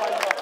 ne yapıyorsun?